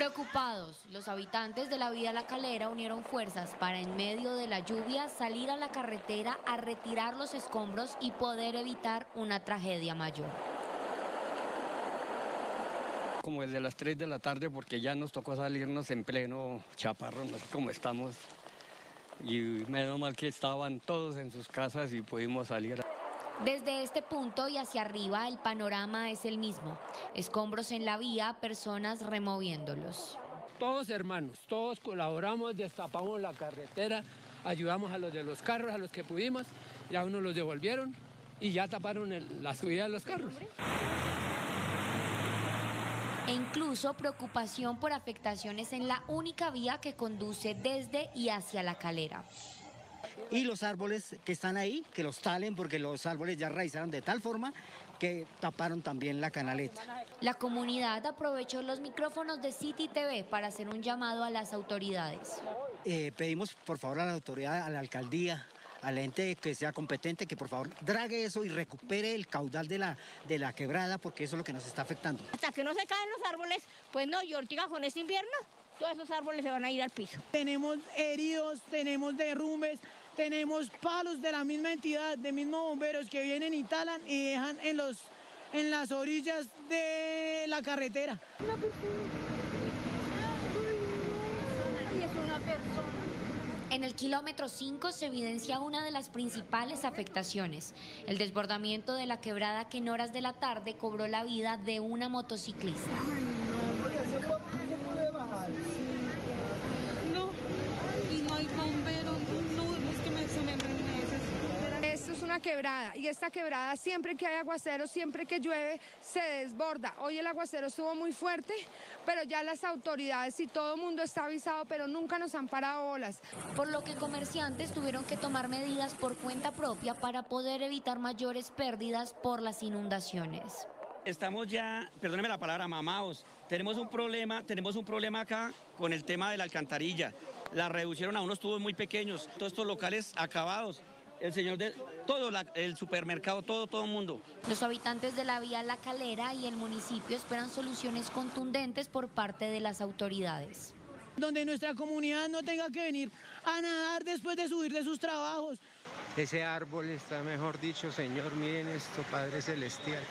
Preocupados, los habitantes de la vía La Calera unieron fuerzas para en medio de la lluvia salir a la carretera a retirar los escombros y poder evitar una tragedia mayor. Como el de las 3 de la tarde porque ya nos tocó salirnos en pleno chaparro, no sé cómo estamos. Y menos mal que estaban todos en sus casas y pudimos salir. Desde este punto y hacia arriba el panorama es el mismo. Escombros en la vía, personas removiéndolos. Todos hermanos, todos colaboramos, destapamos la carretera, ayudamos a los de los carros, a los que pudimos, ya unos los devolvieron y ya taparon la subida de los carros. E incluso preocupación por afectaciones en la única vía que conduce desde y hacia la calera y los árboles que están ahí, que los talen porque los árboles ya raizaron de tal forma que taparon también la canaleta. La comunidad aprovechó los micrófonos de City TV para hacer un llamado a las autoridades. Eh, pedimos por favor a la autoridad, a la alcaldía, al ente que sea competente, que por favor drague eso y recupere el caudal de la, de la quebrada, porque eso es lo que nos está afectando. Hasta que no se caen los árboles, pues no, y ortiga con este invierno, todos esos árboles se van a ir al piso. Tenemos heridos, tenemos derrumbes, tenemos palos de la misma entidad, de mismos bomberos que vienen, instalan y dejan en, los, en las orillas de la carretera. En el kilómetro 5 se evidencia una de las principales afectaciones, el desbordamiento de la quebrada que en horas de la tarde cobró la vida de una motociclista. No, y no hay bomberos, no, es que me, se me, Esto es una quebrada y esta quebrada siempre que hay aguacero, siempre que llueve, se desborda. Hoy el aguacero estuvo muy fuerte, pero ya las autoridades y todo el mundo está avisado, pero nunca nos han parado bolas. Por lo que comerciantes tuvieron que tomar medidas por cuenta propia para poder evitar mayores pérdidas por las inundaciones estamos ya, perdóneme la palabra, mamados. Tenemos un problema, tenemos un problema acá con el tema de la alcantarilla. La reducieron a unos tubos muy pequeños, todos estos locales acabados. El señor de todo el supermercado, todo, todo el mundo. Los habitantes de la vía La Calera y el municipio esperan soluciones contundentes por parte de las autoridades donde nuestra comunidad no tenga que venir a nadar después de subir de sus trabajos. Ese árbol está, mejor dicho, Señor, miren esto, Padre Celestial.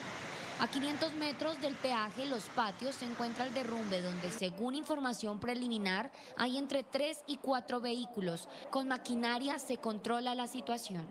A 500 metros del peaje Los Patios se encuentra el derrumbe donde según información preliminar hay entre 3 y 4 vehículos. Con maquinaria se controla la situación.